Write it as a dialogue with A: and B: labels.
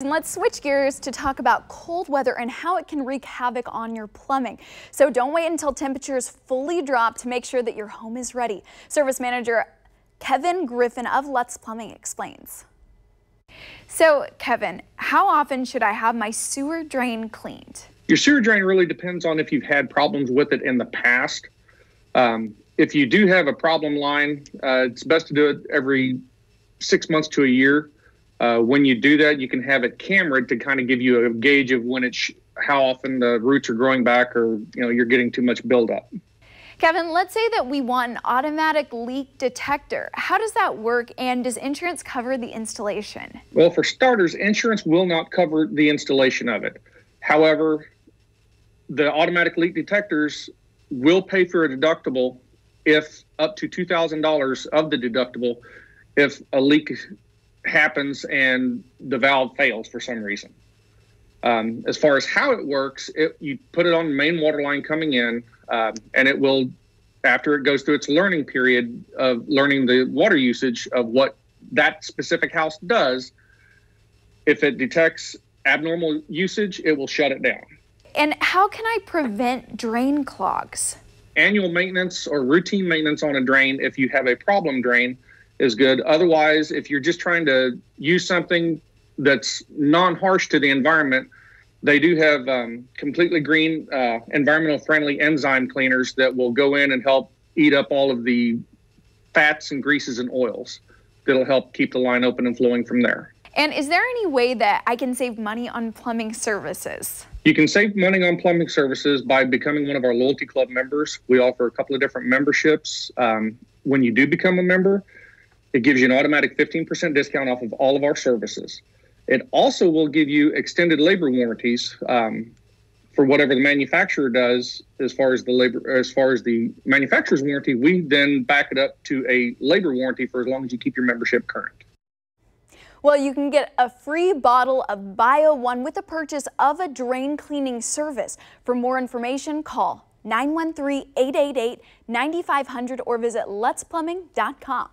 A: And let's switch gears to talk about cold weather and how it can wreak havoc on your plumbing. So don't wait until temperatures fully drop to make sure that your home is ready. Service manager Kevin Griffin of Lutz Plumbing explains. So Kevin, how often should I have my sewer drain cleaned?
B: Your sewer drain really depends on if you've had problems with it in the past. Um, if you do have a problem line, uh, it's best to do it every six months to a year. Uh, when you do that, you can have it cameraed to kind of give you a gauge of when it's how often the roots are growing back or you know you're getting too much buildup.
A: Kevin, let's say that we want an automatic leak detector. How does that work and does insurance cover the installation?
B: Well, for starters, insurance will not cover the installation of it. However, the automatic leak detectors will pay for a deductible if up to $2,000 of the deductible if a leak happens and the valve fails for some reason. Um, as far as how it works, it, you put it on the main water line coming in, um, and it will, after it goes through its learning period of learning the water usage of what that specific house does, if it detects abnormal usage, it will shut it down.
A: And how can I prevent drain clogs?
B: Annual maintenance or routine maintenance on a drain, if you have a problem drain, is good. Otherwise, if you're just trying to use something that's non-harsh to the environment, they do have um, completely green, uh, environmental friendly enzyme cleaners that will go in and help eat up all of the fats and greases and oils. That'll help keep the line open and flowing from there.
A: And is there any way that I can save money on plumbing services?
B: You can save money on plumbing services by becoming one of our loyalty club members. We offer a couple of different memberships. Um, when you do become a member, it gives you an automatic 15% discount off of all of our services. It also will give you extended labor warranties um, for whatever the manufacturer does as far as the labor as far as the manufacturer's warranty. We then back it up to a labor warranty for as long as you keep your membership current.
A: Well, you can get a free bottle of Bio One with the purchase of a drain cleaning service. For more information, call 913 888 9500 or visit lutzplumbing.com.